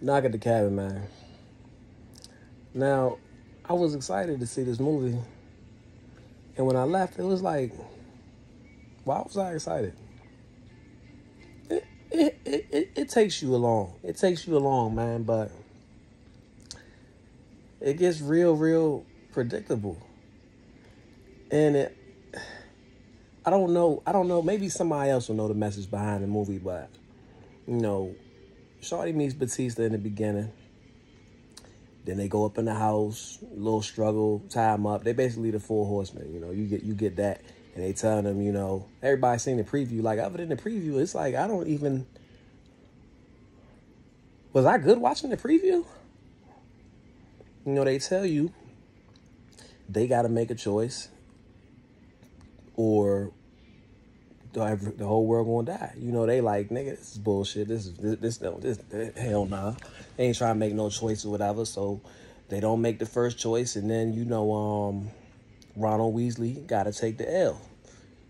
Knock at the Cabin, man. Now, I was excited to see this movie. And when I left, it was like, why was I excited? It, it, it, it, takes you along. It takes you along, man, but it gets real, real predictable. And it I don't know, I don't know, maybe somebody else will know the message behind the movie, but you know, Shorty meets Bautista in the beginning. Then they go up in the house, little struggle, tie him up. They basically the four horsemen. You know, you get you get that, and they tell them, you know, everybody seen the preview. Like other than the preview, it's like I don't even. Was I good watching the preview? You know, they tell you they got to make a choice, or the, the whole world gonna die. You know, they like, nigga, this is bullshit. This is this this, this, this hell nah. They ain't trying to make no choice or whatever. So they don't make the first choice, and then you know, um, Ronald Weasley got to take the L.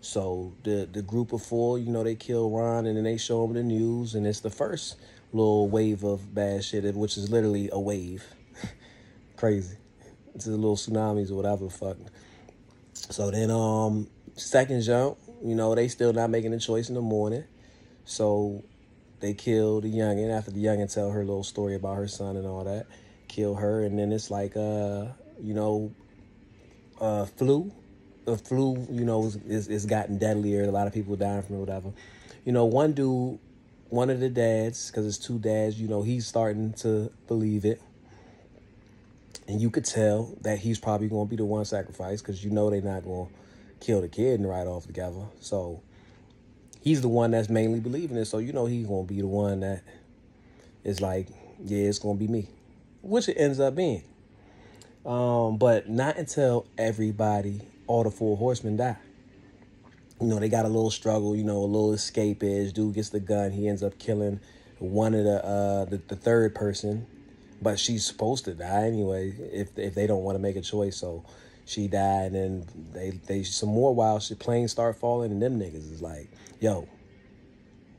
So the the group of four, you know, they kill Ron, and then they show him the news, and it's the first little wave of bad shit, which is literally a wave. Crazy. It's a little tsunamis or whatever. Fuck. So then, um, second jump, you know, they still not making a choice in the morning. So they kill the youngin after the youngin tell her a little story about her son and all that. Kill her, and then it's like, uh, you know, uh, flu. The flu, you know, is is gotten deadlier. A lot of people dying from it, whatever. You know, one dude, one of the dads, because it's two dads. You know, he's starting to believe it, and you could tell that he's probably going to be the one sacrificed because you know they're not going kill the kid and ride off together. So he's the one that's mainly believing it. So you know he's gonna be the one that is like, yeah, it's gonna be me, which it ends up being. Um, but not until everybody, all the four horsemen die. You know, they got a little struggle, you know, a little escape edge. Dude gets the gun. He ends up killing one of the uh the, the third person. But she's supposed to die anyway if if they don't want to make a choice. So she died, and they they some more while she planes start falling, and them niggas is like, yo,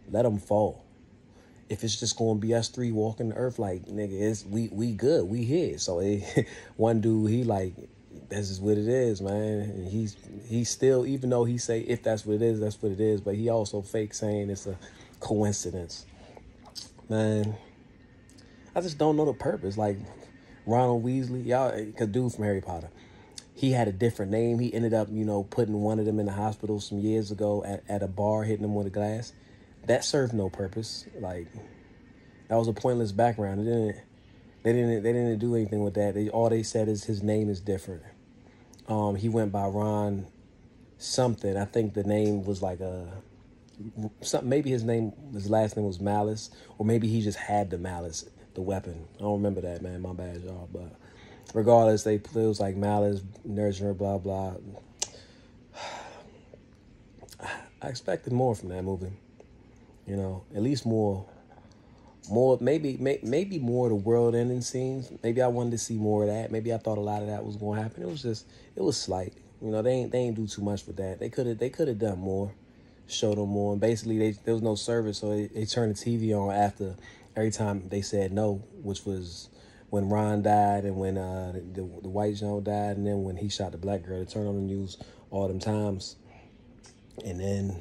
let them fall. If it's just gonna be us three walking the earth, like nigga, it's we we good, we here. So it, one dude, he like, this is what it is, man. And he's he's still, even though he say if that's what it is, that's what it is. But he also fake saying it's a coincidence, man. I just don't know the purpose. Like Ronald Weasley, y'all, cause dude from Harry Potter he had a different name. He ended up, you know, putting one of them in the hospital some years ago at, at a bar, hitting him with a glass. That served no purpose. Like that was a pointless background. It didn't. They didn't. They didn't do anything with that. They all they said is his name is different. Um, he went by Ron something. I think the name was like a something. Maybe his name, his last name was Malice, or maybe he just had the Malice, the weapon. I don't remember that, man. My bad, y'all. But regardless, they was like Malice, Nurture, blah blah. I expected more from that movie. You know, at least more, more maybe may, maybe more the world ending scenes. Maybe I wanted to see more of that. Maybe I thought a lot of that was going to happen. It was just it was slight. You know, they ain't they ain't do too much for that. They could have they could have done more, showed them more. And basically, they there was no service, so they, they turned the TV on after every time they said no, which was when Ron died and when uh, the, the white Joe died, and then when he shot the black girl, it turned on the news all them times. And then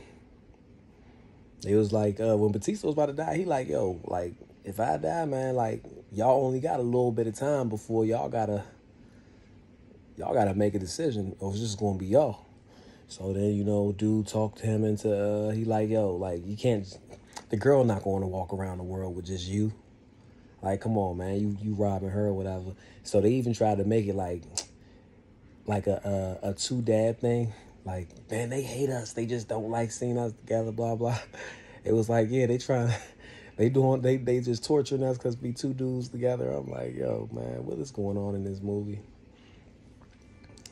it was like uh, when Bautista was about to die, he like, yo, like if I die, man, like y'all only got a little bit of time before y'all gotta y'all gotta make a decision, or it's just gonna be y'all. So then you know, dude talked to him into uh, he like, yo, like you can't. The girl not going to walk around the world with just you. Like, come on, man, you you robbing her or whatever. So they even tried to make it like like a a, a two dad thing. Like, man, they hate us. They just don't like seeing us together. Blah blah. It was like, yeah, they trying. They doing they they just torturing us because we two dudes together. I'm like, yo, man, what is going on in this movie?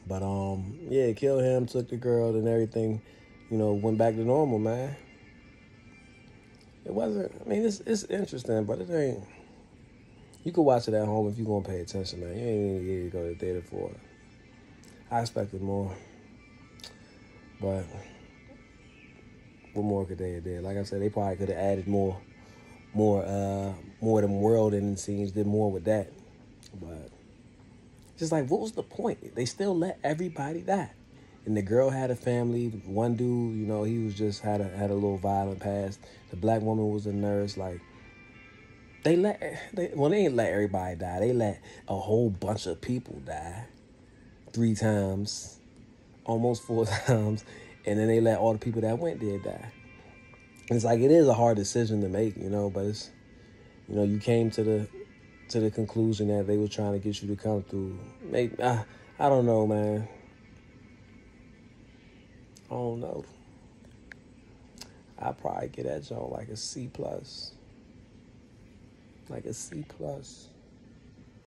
But um, yeah, killed him, took the girl, and everything, you know, went back to normal, man. It wasn't. I mean, it's it's interesting, but it ain't. You can watch it at home if you're gonna pay attention, man. You ain't need to go to the theater for it. I expected more. But what more could they have did? Like I said, they probably could have added more more uh more than world ending scenes, did more with that. But just like what was the point? They still let everybody die. And the girl had a family. One dude, you know, he was just had a had a little violent past. The black woman was a nurse. Like they let they well they ain't let everybody die. They let a whole bunch of people die three times, almost four times, and then they let all the people that went there die. It's like it is a hard decision to make, you know, but it's you know, you came to the to the conclusion that they were trying to get you to come through. Maybe I, I don't know, man. I don't know. I probably get that joint like a C plus. Like a C plus.